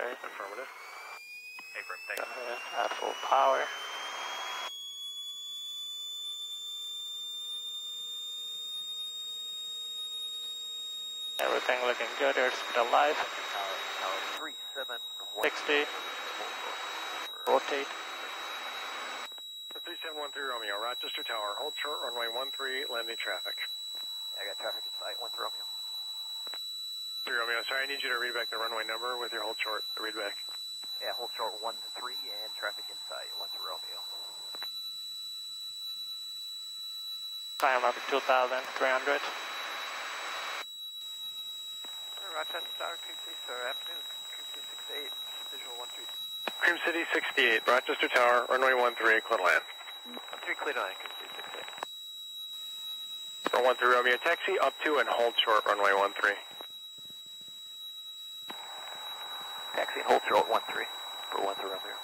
Okay. Affirmative. Affirm, Go thanks. ahead, at full power. Everything looking good, airspeed alive. Tower, tower 37. 60. Rotate. 3713 Romeo, Rochester Tower, hold short runway 13, landing traffic. I got traffic in sight. 1 to Romeo. 3 Romeo, sorry, I need you to read back the runway number with your hold short. Read back. Yeah, hold short 1 to 3 and traffic in sight. 1 to Romeo. Time up 2,300. Rochester Tower, Cream City, sir. Afternoon. Cream City 68. Visual 1 3. Cream City 68, Rochester Tower, runway 13, clear to land. 1 3 clear to land. Cream City 68. For 13 Romeo, taxi up to and hold short runway 13. Taxi and hold short 1 3 for 1 to Romeo.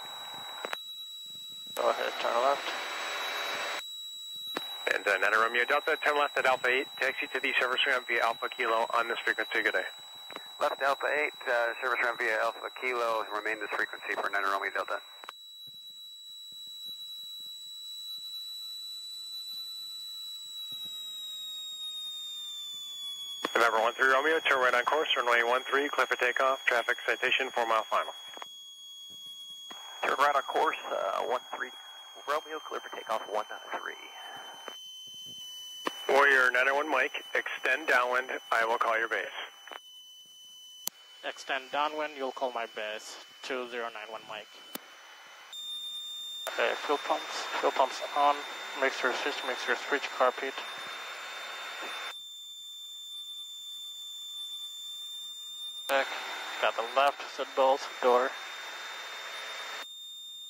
Go ahead, turn left. And uh, Nana Romeo Delta, 10 left at Alpha 8, taxi to the service ramp via Alpha Kilo on this frequency. Good day. Left Alpha 8, uh, service ramp via Alpha Kilo, remain this frequency for 9 Romeo Delta. November 13 Romeo, turn right on course, runway 13, clear for takeoff, traffic citation, 4 mile final. Turn right on course. Uh, 1 3 Romeo. Clear for takeoff 1 3. Warrior 901 Mike, extend downwind, I will call your base. Extend downwind, you'll call my base. 2091 Mike. Okay, fuel pumps. Fuel pumps on. Mixture rich, mixture rich, carpet. Back. Got the left, set bolts, door.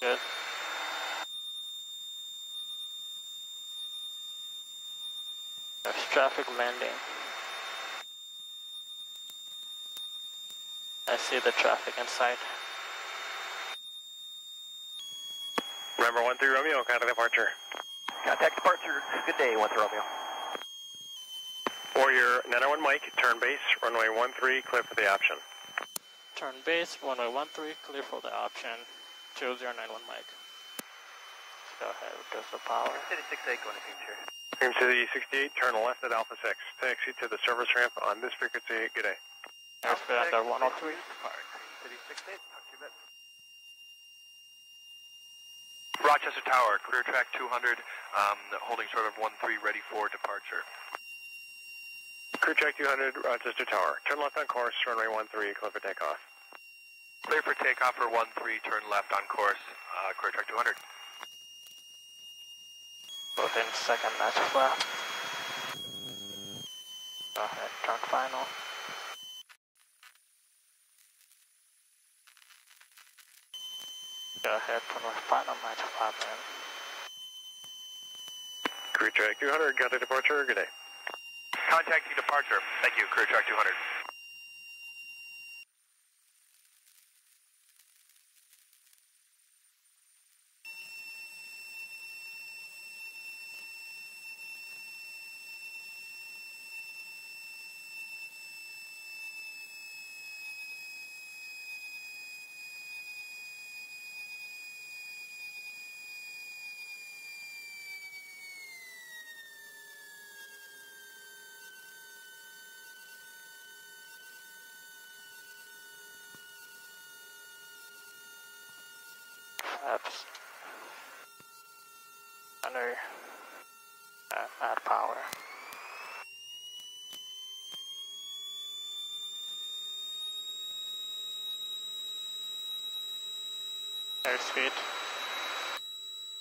Good. There's traffic landing. I see the traffic inside. November 13 Romeo, contact departure. Contact departure. Good day. 1 to Romeo. Warrior 901 Mike, turn base, runway 13, clear for the option. Turn base, 1013, clear for the option. 2091 Mike. Go ahead, go for power. City 68 going to future. Cream City 68, turn left at Alpha 6, taxi to the service ramp on this frequency. Good day. Airspeed under 103. Depart. City 68. Talk to you then. Rochester Tower, clear track 200, um, holding short of 1-3, ready for departure. Crew track 200, Rochester Tower. Turn left on course, runway 13, clear for takeoff. Clear for takeoff for 1-3, turn left on course, uh, clear track 200. Within second match flap. Go ahead, turn final. Go ahead, put my final match flap in. Crew track 200, got the departure. Good day. Contacting departure. Thank you, clear track 200. Flaps. Under. Uh, add power. Airspeed.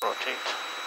Rotate.